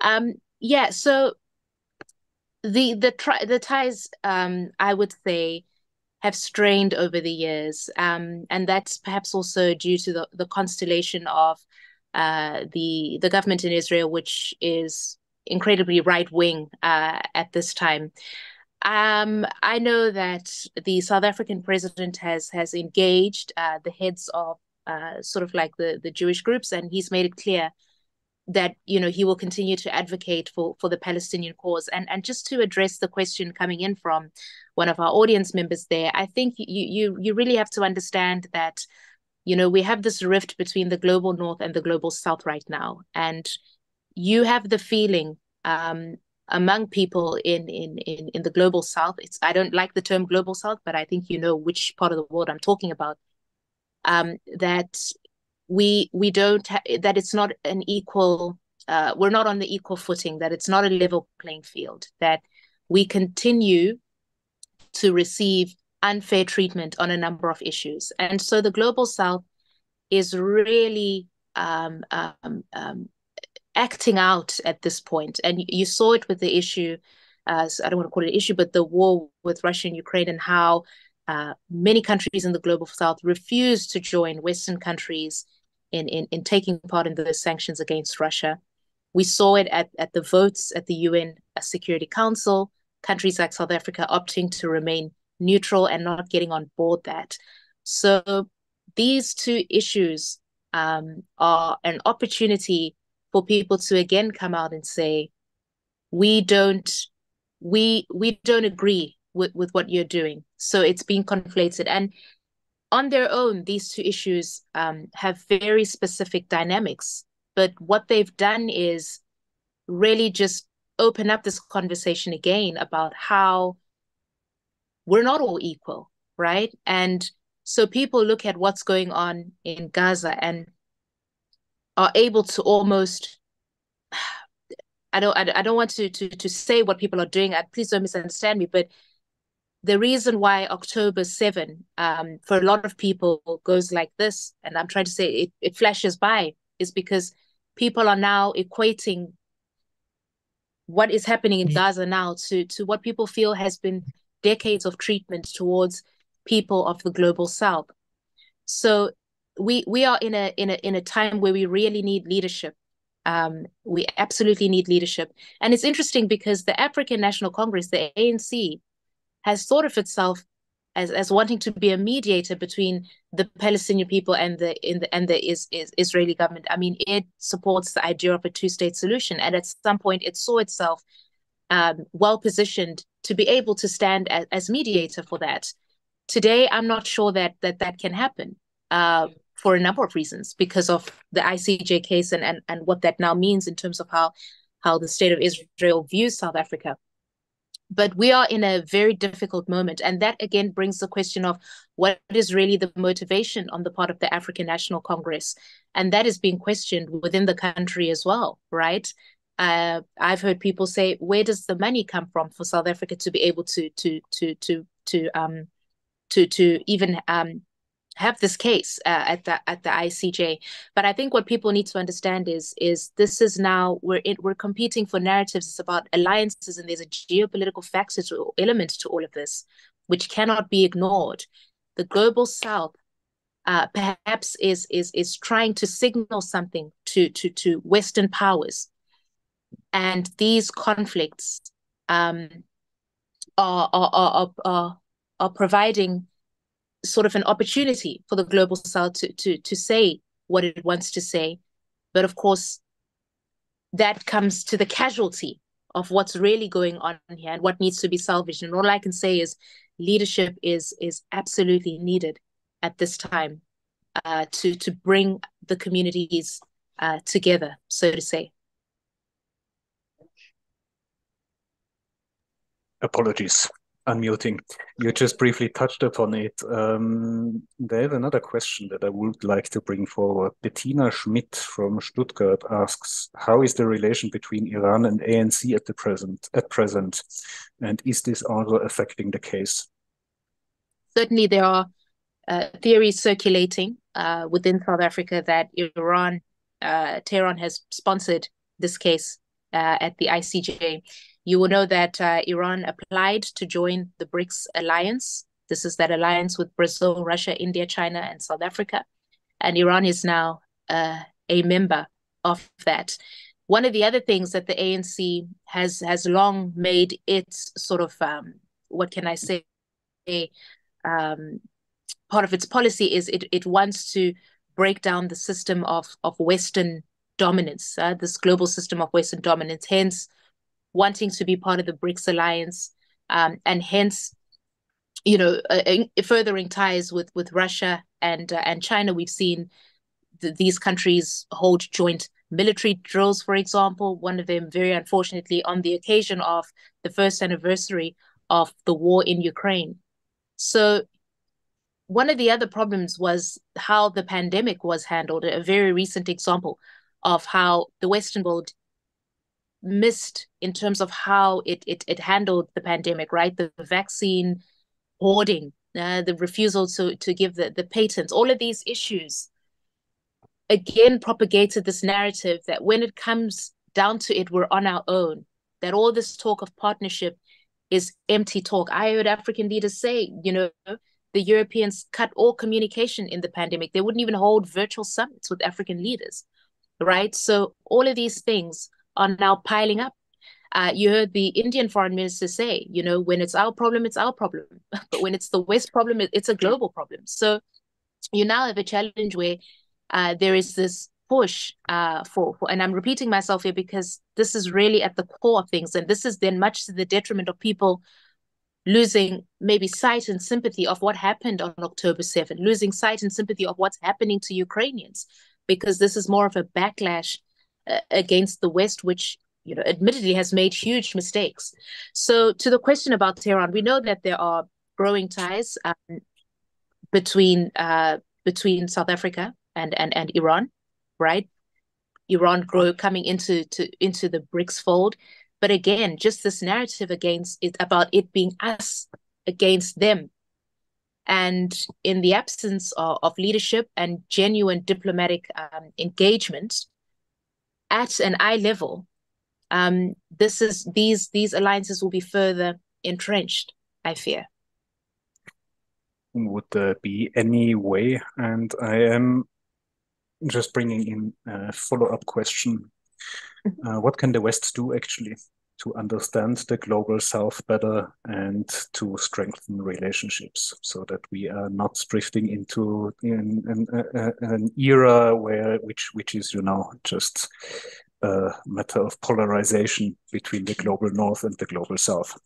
Um, yeah, so the the tri- the ties um, I would say have strained over the years, um, and that's perhaps also due to the the constellation of uh, the the government in Israel, which is incredibly right wing uh, at this time. Um, I know that the South African president has has engaged uh, the heads of uh, sort of like the the Jewish groups, and he's made it clear that you know he will continue to advocate for for the Palestinian cause. And and just to address the question coming in from one of our audience members there, I think you you you really have to understand that you know we have this rift between the global north and the global south right now, and you have the feeling um, among people in, in in in the global south. It's I don't like the term global south, but I think you know which part of the world I'm talking about. Um, that we we don't ha- that it's not an equal. Uh, we're not on the equal footing. That it's not a level playing field. That we continue to receive unfair treatment on a number of issues, and so the global south is really um, um, um, acting out at this point. And you saw it with the issue, uh, I don't want to call it an issue, but the war with Russia and Ukraine and how uh, many countries in the global south refused to join Western countries in, in, in taking part in the sanctions against Russia. We saw it at, at the votes at the UN Security Council, countries like South Africa opting to remain neutral and not getting on board that. So these two issues um, are an opportunity for people to again come out and say, we don't we we don't agree with, with what you're doing. So it's being conflated. And on their own, these two issues um, have very specific dynamics. But what they've done is really just open up this conversation again about how we're not all equal, right? And so people look at what's going on in Gaza and are able to almost I don't I, don't want to to to say what people are doing. I, please don't misunderstand me, but the reason why October 7 um, for a lot of people goes like this, and I'm trying to say it, it flashes by, is because people are now equating what is happening in Gaza now to to what people feel has been decades of treatment towards people of the global south. So we we are in a in a in a time where we really need leadership. Um, we absolutely need leadership, and it's interesting because the African National Congress, the ANC, has thought of itself as as wanting to be a mediator between the Palestinian people and the in the and the is, is Israeli government. I mean, it supports the idea of a two state solution, and at some point, it saw itself um, well positioned to be able to stand as, as mediator for that. Today, I'm not sure that that that can happen. Uh, for a number of reasons because of the ICJ case and, and, and what that now means in terms of how, how the state of Israel views South Africa. But we are in a very difficult moment. And that again brings the question of what is really the motivation on the part of the African National Congress. And that is being questioned within the country as well, right? Uh, I've heard people say, where does the money come from for South Africa to be able to to to to to um to to even um have this case uh, at the at the ICJ. But I think what people need to understand is is this is now we're in, we're competing for narratives. It's about alliances, and there's a geopolitical factor to element to all of this, which cannot be ignored. The global South uh, perhaps is is is trying to signal something to to to Western powers, and these conflicts um, are, are are are are providing sort of an opportunity for the global south to to to say what it wants to say. But of course that comes to the casualty of what's really going on here and what needs to be salvaged. And all i can say is leadership is is absolutely needed at this time uh, to to bring the communities uh, together, so to say. Apologies, unmuting. You just briefly touched upon it. Um, there's another question that I would like to bring forward. Bettina Schmidt from Stuttgart asks, how is the relation between Iran and ANC at the present at present? And is this also affecting the case? Certainly there are uh, theories circulating uh, within South Africa that Iran, uh, Tehran has sponsored this case uh, at the ICJ. You will know that uh, Iran applied to join the BRICS alliance. This is that alliance with Brazil, Russia, India, China, and South Africa. And Iran is now uh, a member of that. One of the other things that the ANC has has long made its sort of um, what can I say, um, part of its policy is it it wants to break down the system of of Western dominance, uh, this global system of Western dominance. Hence, wanting to be part of the BRICS alliance, um, and hence, you know, uh, furthering ties with with Russia and uh, and China. We've seen th- these countries hold joint military drills, for example. One of them, very unfortunately, on the occasion of the first anniversary of the war in Ukraine. So. One of the other problems was how the pandemic was handled. A very recent example of how the Western world missed in terms of how it it, it handled the pandemic, right? The, vaccine hoarding, uh, the refusal to to give the, the patents, all of these issues again propagated this narrative that when it comes down to it, we're on our own, that all this talk of partnership is empty talk. I heard African leaders say, you know, the Europeans cut all communication in the pandemic. They wouldn't even hold virtual summits with African leaders, right? So all of these things are now piling up. Uh, you heard the Indian foreign minister say, you know, when it's our problem, it's our problem. but when it's the West problem, it's a global problem. So you now have a challenge where uh, there is this push uh, for, for, and I'm repeating myself here because this is really at the core of things. And this is then much to the detriment of people losing maybe sight and sympathy of what happened on October 7, losing sight and sympathy of what's happening to Ukrainians, because this is more of a backlash uh, against the West, which you know admittedly has made huge mistakes. So to the question about Tehran, we know that there are growing ties um, between uh, between South Africa and and and Iran, right? Iran grow coming into to into the BRICS fold, but again, just this narrative against it about it being us against them, and in the absence of, of leadership and genuine diplomatic um, engagement, at an eye level, um, this is these these alliances will be further entrenched. I fear. Would there be any way? And I am just bringing in a follow up question. Mm-hmm. Uh, what can the West do actually to understand the global south better and to strengthen relationships so that we are not drifting into in, in, uh, an era where which which is you know just a matter of polarization between the global north and the global south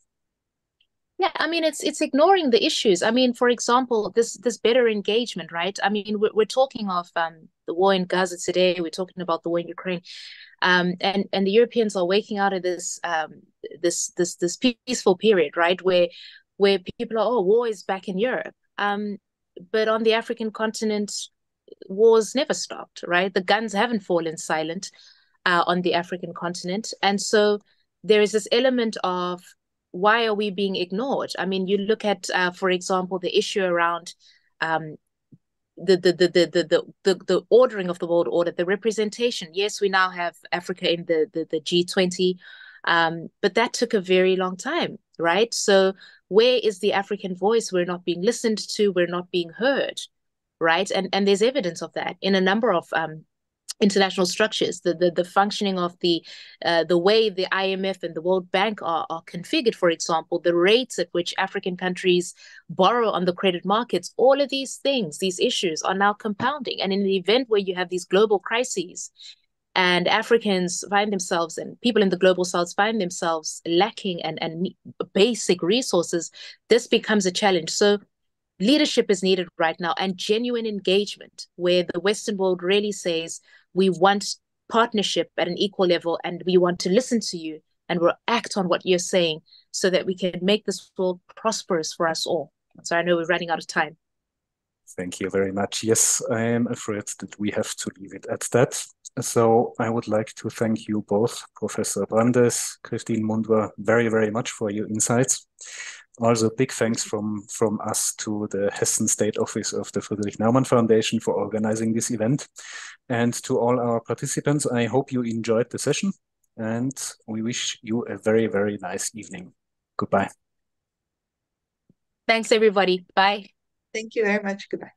yeah, I mean it's it's ignoring the issues. I mean, for example, this this better engagement, right? I mean, we're, we're talking of um, the war in Gaza today. We're talking about the war in Ukraine, um, and and the Europeans are waking out of this um, this this this peaceful period, right? Where where people are, oh, war is back in Europe, um, but on the African continent, wars never stopped, right? The guns haven't fallen silent uh, on the African continent, and so there is this element of why are we being ignored? I mean, you look at, uh, for example, the issue around um, the, the, the, the, the, the, ordering of the world order, the representation. Yes, we now have Africa in the, the, the G20, um, but that took a very long time, right? So where is the African voice? We're not being listened to, we're not being heard, right? And, and there's evidence of that in a number of um, international structures, the, the, the functioning of the uh, the way the IMF and the World Bank are, are configured, for example, the rates at which African countries borrow on the credit markets, all of these things, these issues are now compounding. And in the event where you have these global crises and Africans find themselves and people in the global south find themselves lacking and, and basic resources, this becomes a challenge. So leadership is needed right now and genuine engagement where the Western world really says we want partnership at an equal level and we want to listen to you and we'll act on what you're saying so that we can make this world prosperous for us all. So I know we're running out of time. Thank you very much. Yes, I am afraid that we have to leave it at that. So I would like to thank you both, Professor Brandes, Christine Mhundwa, very, very much for your insights. Also, big thanks from, from us to the Hessen State Office of the Friedrich Naumann Foundation for organizing this event. And to all our participants, I hope you enjoyed the session and we wish you a very, very nice evening. Goodbye. Thanks, everybody. Bye. Thank you very much. Goodbye.